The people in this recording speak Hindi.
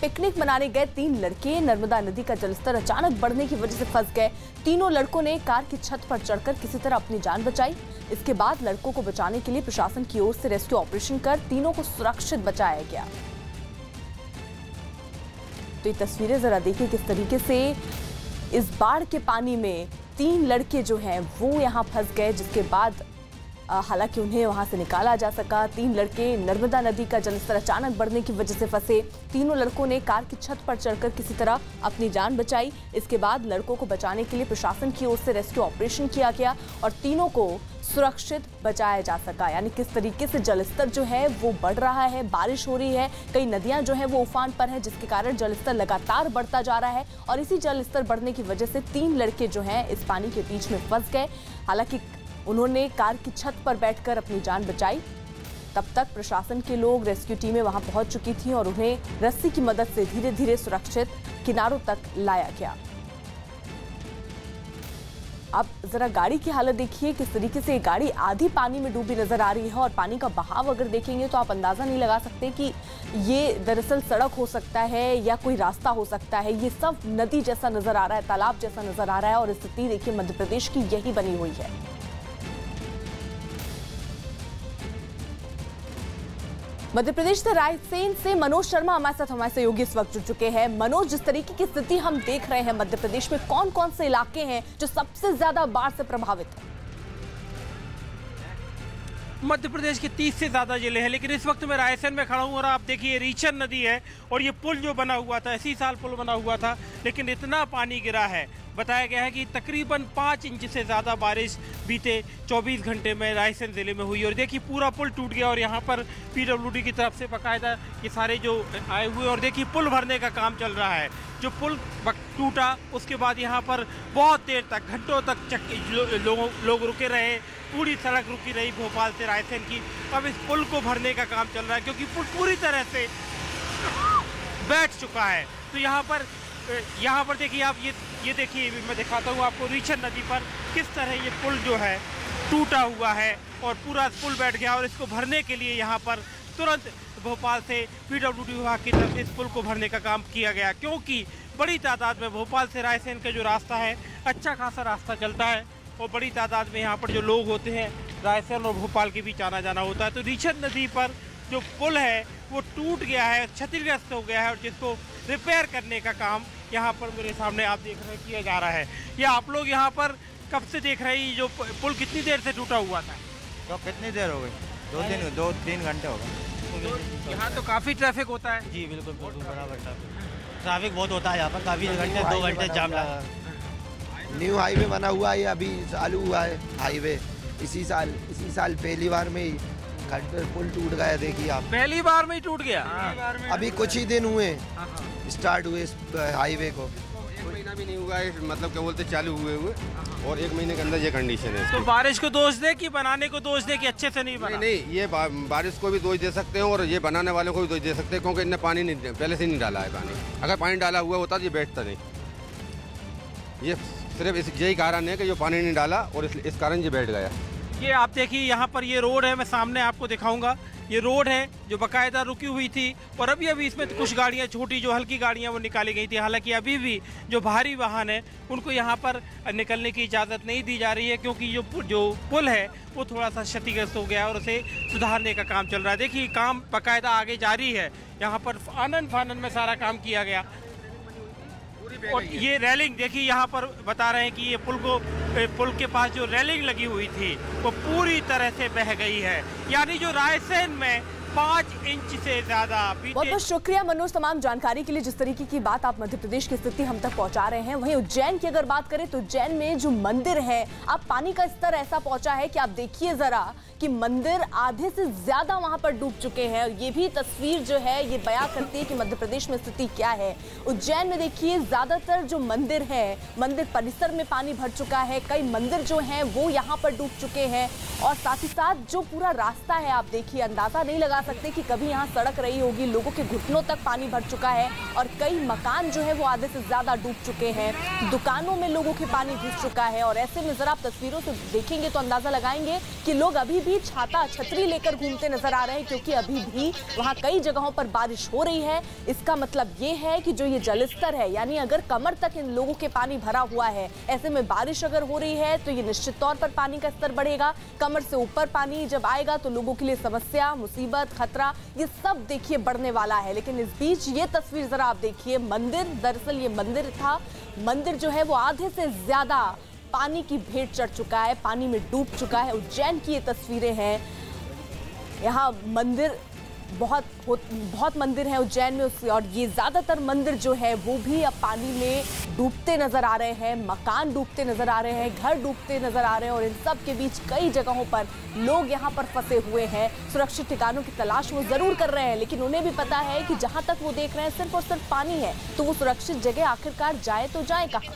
पिकनिक मनाने गए तीन लड़के। नर्मदा नदी का जलस्तर अचानक बढ़ने की वजह से फंस गए। तीनों लड़कों ने कार की छत पर चढ़कर किसी तरह अपनी जान बचाई। इसके बाद लड़कों को बचाने के लिए प्रशासन की ओर से रेस्क्यू ऑपरेशन कर तीनों को सुरक्षित बचाया गया। तो ये तस्वीरें जरा देखिए किस तरीके से इस बाढ़ के पानी में तीन लड़के जो हैं, वो यहाँ फंस गए, जिसके बाद हालाँकि उन्हें वहाँ से निकाला जा सका। तीन लड़के नर्मदा नदी का जलस्तर अचानक बढ़ने की वजह से फंसे। तीनों लड़कों ने कार की छत पर चढ़कर किसी तरह अपनी जान बचाई। इसके बाद लड़कों को बचाने के लिए प्रशासन की ओर से रेस्क्यू ऑपरेशन किया गया और तीनों को सुरक्षित बचाया जा सका। यानी किस तरीके से जलस्तर जो है वो बढ़ रहा है, बारिश हो रही है, कई नदियाँ जो है वो उफान पर है, जिसके कारण जलस्तर लगातार बढ़ता जा रहा है और इसी जलस्तर बढ़ने की वजह से तीन लड़के जो हैं इस पानी के बीच में फंस गए। हालाँकि उन्होंने कार की छत पर बैठकर अपनी जान बचाई। तब तक प्रशासन के लोग रेस्क्यू टीमें वहाँ पहुँच चुकी थी और उन्हें रस्सी की मदद से धीरे धीरे सुरक्षित किनारों तक लाया गया। अब जरा गाड़ी की हालत देखिए, किस तरीके से गाड़ी आधी पानी में डूबी नज़र आ रही है और पानी का बहाव अगर देखेंगे तो आप अंदाज़ा नहीं लगा सकते कि ये दरअसल सड़क हो सकता है या कोई रास्ता हो सकता है। ये सब नदी जैसा नज़र आ रहा है, तालाब जैसा नज़र आ रहा है और स्थिति देखिए मध्य प्रदेश की यही बनी हुई है। मध्य प्रदेश से रायसेन से मनोज शर्मा हमारे साथ हमारे सहयोगी इस वक्त जुड़ चुके हैं। मनोज, जिस तरीके की स्थिति हम देख रहे हैं मध्य प्रदेश में कौन कौन से इलाके हैं जो सबसे ज़्यादा बाढ़ से प्रभावित है? मध्य प्रदेश के 30 से ज़्यादा ज़िले हैं, लेकिन इस वक्त मैं रायसेन में खड़ा हूँ और आप देखिए रीचन नदी है और ये पुल जो बना हुआ था, इसी साल पुल बना हुआ था, लेकिन इतना पानी गिरा है। बताया गया है कि तकरीबन पाँच इंच से ज़्यादा बारिश बीते 24 घंटे में रायसेन ज़िले में हुई। और देखिए पूरा पुल टूट गया और यहाँ पर पीडब्ल्यूडी की तरफ़ से बाकायदा ये सारे जो आए हुए और देखिए पुल भरने का काम चल रहा है। जो पुल टूटा उसके बाद यहाँ पर बहुत देर तक घंटों तक लो, लोगों लोग रुके रहे। पूरी सड़क रुकी रही भोपाल से रायसेन की। अब इस पुल को भरने का काम चल रहा है क्योंकि पुल पूरी तरह से बैठ चुका है। तो यहाँ पर यहाँ पर देखिए आप ये ये देखिए मैं दिखाता हूँ आपको, रीचन नदी पर किस तरह ये पुल जो है टूटा हुआ है और पूरा पुल बैठ गया और इसको भरने के लिए यहाँ पर तुरंत भोपाल से पीडब्ल्यूडी विभाग की तरफ़ से इस पुल को भरने का काम किया गया, क्योंकि बड़ी तादाद में भोपाल से रायसेन का जो रास्ता है अच्छा खासा रास्ता चलता है और बड़ी तादाद में यहाँ पर जो लोग होते हैं, रायसेन और भोपाल के बीच आना जाना होता है। तो रीचन नदी पर जो पुल है, वो टूट गया है, क्षतिग्रस्त हो गया है और जिसको रिपेयर करने का काम यहाँ पर मेरे सामने आप देख रहे हैं किया जा रहा है। ये आप लोग यहाँ पर कब से देख रहे हैं ये जो पुल कितनी देर से टूटा हुआ था? तो कितनी देर हो गई? दो तीन दो तीन घंटे हो गए। तो यहाँ तो काफ़ी ट्रैफ़िक होता है। जी बिल्कुल बिल्कुल बराबर ट्रैफ़िक ट्रैफ़िक बहुत होता है यहाँ पर काफ़ी घंटे दो घंटे जाम लगा। न्यू हाईवे बना हुआ है अभी चालू हुआ है हाईवे इसी साल इसी साल पहली बार में ही पुल टूट गया देखिए आप। पहली बार में ही टूट गया? अभी कुछ ही दिन हुए। स्टार्ट हुए इस हाईवे को। एक महीना भी नहीं हुआ है मतलब क्या बोलते चालू हुए हुए। और एक महीने के अंदर ये कंडीशन है तो बारिश को दोष दे कि बनाने को दोष दे कि अच्छे से नहीं बना? नहीं ये बा, बारिश को भी दोष दे सकते हैं और ये बनाने वालों को भी दोष दे सकते हैं क्योंकि इनने पानी नहीं पहले से नहीं डाला है पानी। अगर पानी डाला हुआ होता तो ये बैठता नहीं। ये सिर्फ़ इस यही कारण है कि जो पानी नहीं डाला और इस, इस कारण ये बैठ गया। ये आप देखिए यहाँ पर ये रोड है मैं सामने आपको दिखाऊँगा। ये रोड है जो बाकायदा रुकी हुई थी और अभी अभी इसमें कुछ गाड़ियाँ, छोटी जो हल्की गाड़ियाँ वो निकाली गई थी। हालाँकि अभी भी जो भारी वाहन है, उनको यहाँ पर निकलने की इजाज़त नहीं दी जा रही है, क्योंकि जो जो पुल है, वो थोड़ा सा क्षतिग्रस्त हो गया और उसे सुधारने का काम चल रहा है। देखिए काम बाकायदा आगे जारी है। यहाँ पर आनंद फानंद में सारा काम किया गया। और ये रैलिंग देखिए, यहाँ पर बता रहे हैं कि ये पुल को पुल के पास जो रैलिंग लगी हुई थी, वो पूरी तरह से बह गई है। यानी जो रायसेन में पाँच इंच से ज़्यादा बहुत बहुत शुक्रिया, मनोज, तमाम जानकारी के लिए जिस तरीके की बात आप मध्य प्रदेश की स्थिति हम तक पहुँचा रहे हैं, वहीं उज्जैन की अगर बात करें तो उज्जैन में जो मंदिर है, अब पानी का स्तर ऐसा पहुँचा है कि आप देखिए जरा कि मंदिर आधे से ज़्यादा वहाँ पर डूब चुके हैं। ये भी तस्वीर जो है, ये बयां करती है कि मध्य प्रदेश में स्थिति क्या है। उज्जैन में देखिए, ज़्यादातर जो मंदिर है, मंदिर परिसर में पानी भर चुका है, कई मंदिर जो हैं वो यहाँ पर डूब चुके हैं। और साथ ही साथ जो पूरा रास्ता है, आप देखिए, अंदाज़ा नहीं लगा सकते हैं कि कभी यहाँ सड़क रही होगी, लोगों के घुटनों तक पानी भर चुका है और कई मकान जो है वो आधे से ज़्यादा डूब चुके हैं। दुकानों में लोगों के पानी घुस चुका है और ऐसे में जरा आप तस्वीरों से देखेंगे तो अंदाज़ा लगाएँगे कि लोग अभी भी छाता छतरी लेकर घूमते नज़र आ रहे हैं क्योंकि अभी भी वहाँ कई जगहों पर बारिश हो रही है। इसका मतलब ये है कि जो ये जलस्तर है, यानी अगर कमर तक इन लोगों के पानी भरा हुआ है, ऐसे में बारिश अगर हो रही है तो ये निश्चित तौर पर पानी का स्तर बढ़ेगा। कमर से ऊपर पानी जब आएगा तो लोगों के लिए समस्या, मुसीबत खतरा, ये सब देखिए बढ़ने वाला है। लेकिन इस बीच ये तस्वीर जरा आप देखिए, मंदिर, दरअसल ये मंदिर था। मंदिर जो है वो आधे से ज़्यादा पानी की भेंट चढ़ चुका है, पानी में डूब चुका है। उज्जैन की ये तस्वीरें हैं। यहाँ मंदिर बहुत बहुत मंदिर हैं उज्जैन में उस और ये ज़्यादातर मंदिर जो है, वो भी अब पानी में डूबते नज़र आ रहे हैं, मकान डूबते नज़र आ रहे हैं, घर डूबते नज़र आ रहे हैं, और इन सब के बीच कई जगहों पर लोग यहाँ पर फंसे हुए हैं। सुरक्षित ठिकानों की तलाश वो ज़रूर कर रहे हैं, लेकिन उन्हें भी पता है कि जहाँ तक वो देख रहे हैं, सिर्फ़ और सिर्फ़ पानी है तो वो सुरक्षित जगह आखिरकार जाए तो जाए कहाँ।